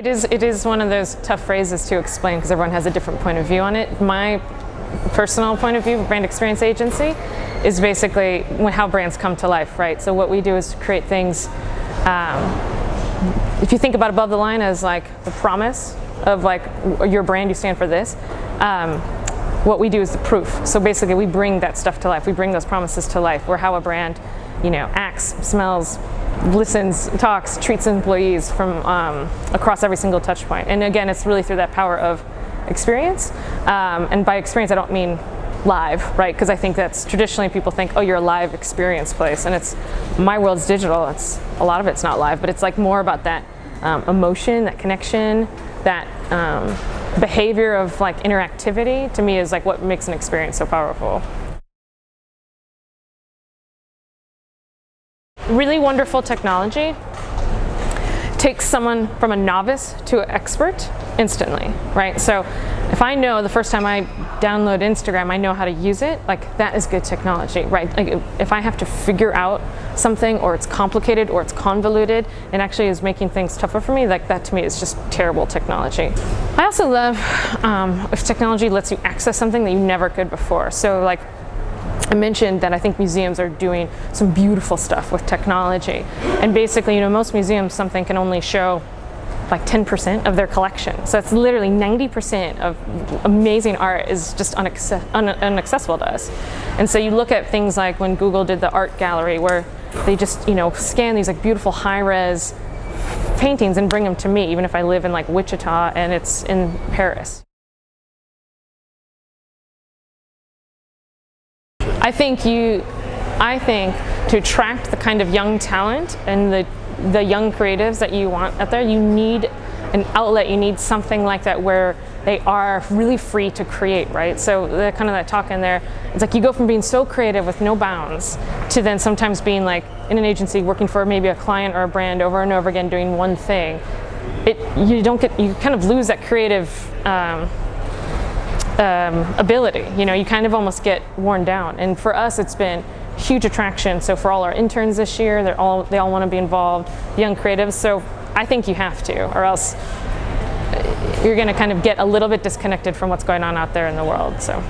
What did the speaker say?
It is, it is one of those tough phrases to explain because everyone has a different point of view on it. My personal point of view, brand experience agency, is basically how brands come to life, right? So what we do is create things. Um, if you think about above the line as like the promise of like your brand, you stand for this. Um, what we do is the proof. So basically, we bring that stuff to life. We bring those promises to life. We're how a brand, you know, acts, smells, listens, talks, treats employees from um, across every single touch point. And again, it's really through that power of experience. Um, and by experience, I don't mean live, right? Because I think that's traditionally people think, oh, you're a live experience place, and it's my world's digital. It's a lot of it's not live, but it's like more about that um, emotion, that connection, that um, behavior of like interactivity. To me, is like what makes an experience so powerful. Really wonderful technology takes someone from a novice to an expert instantly, right? So if I know the first time I download Instagram, I know how to use it, like that is good technology, right? Like if I have to figure out something or it's complicated or it's convoluted and actually is making things tougher for me, like that to me is just terrible technology. I also love um, if technology lets you access something that you never could before. So like I mentioned that I think museums are doing some beautiful stuff with technology. And basically, you know, most museums, something can only show like 10% of their collection. So it's literally 90% of amazing art is just unaccess un inaccessible to us. And so you look at things like when Google did the art gallery where they just, you know, scan these like beautiful high-res paintings and bring them to me, even if I live in like Wichita and it's in Paris. I think you, I think to attract the kind of young talent and the the young creatives that you want out there, you need an outlet. You need something like that where they are really free to create, right? So the kind of that talk in there, it's like you go from being so creative with no bounds to then sometimes being like in an agency working for maybe a client or a brand over and over again doing one thing. It you don't get you kind of lose that creative. Um, um, ability. You know, you kind of almost get worn down. And for us, it's been huge attraction. So for all our interns this year, they're all they all want to be involved, young creatives. So I think you have to, or else you're going to kind of get a little bit disconnected from what's going on out there in the world. So.